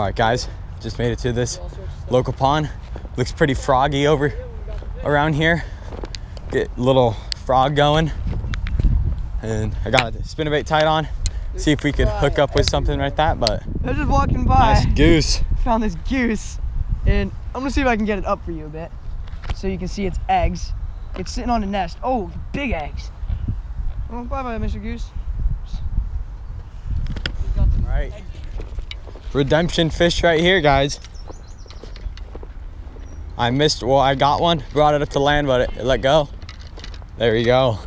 All right, guys, just made it to this local pond. Looks pretty froggy over around here. Get little frog going. And I got a spinnerbait tied on. See if we could hook up with something like that, but I was just walking by, nice goose. found this goose, and I'm gonna see if I can get it up for you a bit, so you can see its eggs. It's sitting on a nest. Oh, big eggs. Oh, bye bye, Mr. Goose. All right. Redemption fish right here, guys. I missed, well, I got one, brought it up to land, but it, let go. There you go.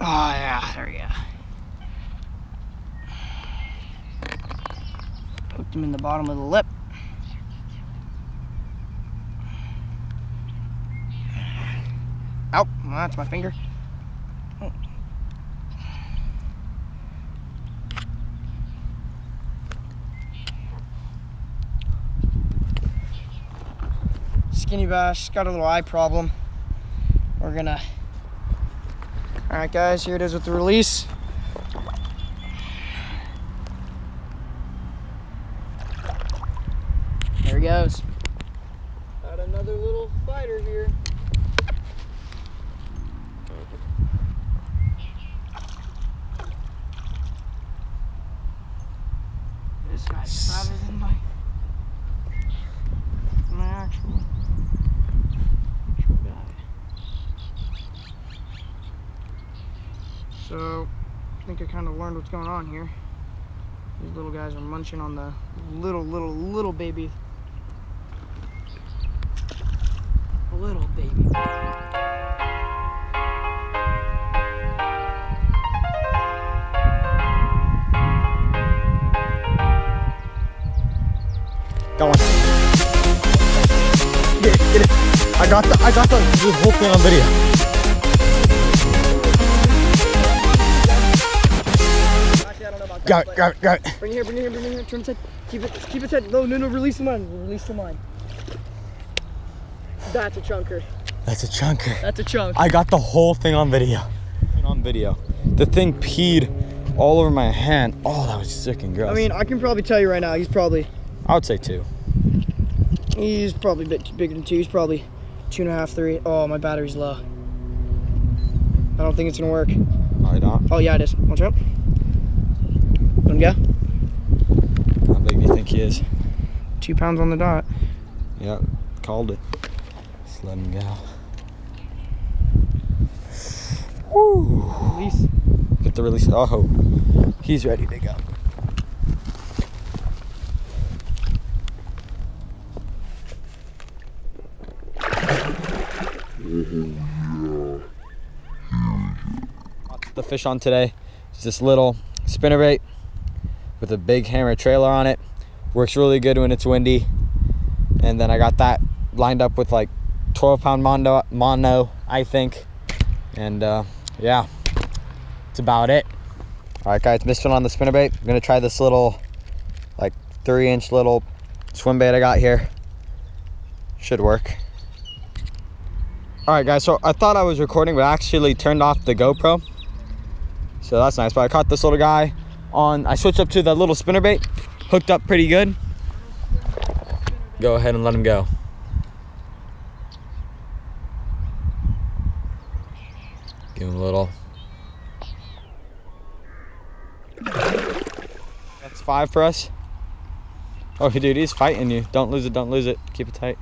Oh yeah, there we go. Poked him in the bottom of the lip. Well, that's my finger. Oh. Skinny bass, got a little eye problem. We're gonna all right, guys, here it is with the release. There he goes. Got another little fighter here. So, I think I kind of learned what's going on here. These little guys are munching on the little, little, little baby. Little baby. Go on. Get it, get it. I got the, I got the, the whole thing on video. Actually, I don't know about Got it, got it, got it. Bring it here, bring it here, bring it here. Turn its head. Keep it, keep its head. No, no, no. Release the line. Release the line. That's a chunker. That's a chunker. That's a chunk. I got the whole thing on video. On video. The thing peed all over my hand. Oh, that was sick and gross. I mean, I can probably tell you right now. He's probably, I would say two. he's probably a bit bigger than two. He's probably two and a half, three. Oh, my battery's low. I don't think it's gonna work. You don't? Oh yeah, it is. Watch out. Let him go. How big do you think he is? Two pounds on the dot. Yep, called it. Just let him go. Woo! Release. Get the release. Oh, he's ready to go. The fish on today is this little spinnerbait with a big hammer trailer on it. Works really good when it's windy. And then I got that lined up with like 12 pound mono, mono I think. And uh, yeah, that's about it. All right, guys, missed one on the spinnerbait. I'm gonna try this little, like three inch little swim bait I got here. Should work. All right, guys, so I thought I was recording, but I actually turned off the GoPro. So that's nice, but I caught this little guy on, I switched up to the little spinnerbait, hooked up pretty good. Go ahead and let him go. Give him a little. That's five for us. Oh, dude, he's fighting you. Don't lose it, don't lose it. Keep it tight.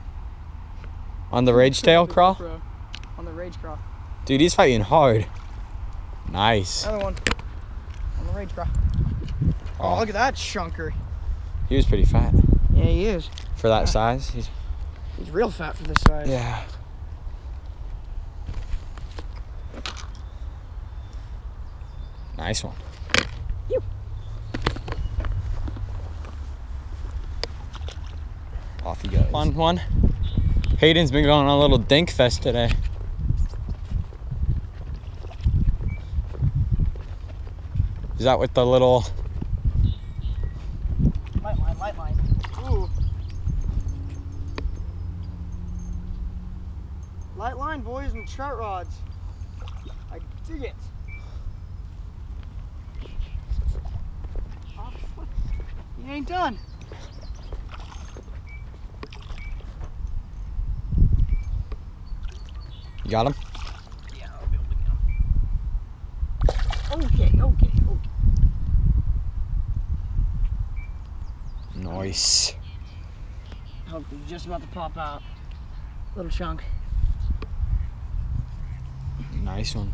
On the rage tail crawl? On the rage crawl. Dude, he's fighting hard. Nice. Another one. On the rage crawl. Oh, Oh, look at that chunker. he was pretty fat Yeah, he is. for that size. He's He's real fat for this size. yeah. Nice one. Phew. Off he goes. Fun one. Hayden's been going on a little dink fest today. Is that with the little Light line, light line. Ooh. Light line, boys, and trout rods. I dig it. You ain't done. You got him? Yeah, I'll be able to get him. Okay, okay, okay. Nice. Hope he's just about to pop out. Little chunk. Nice one.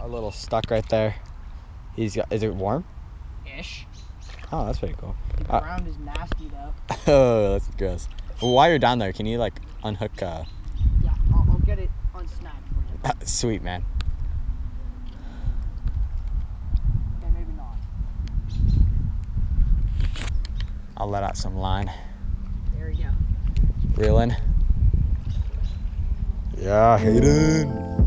A little stuck right there. He's got. Is it warm? Ish. Oh, that's pretty cool. The Uh, ground is nasty though. oh, that's gross. Well, while you're down there, can you like unhook? Uh, Yeah, I'll, I'll get it for you. sweet man. I'll let out some line. There we go. Reeling. Yeah, Hayden.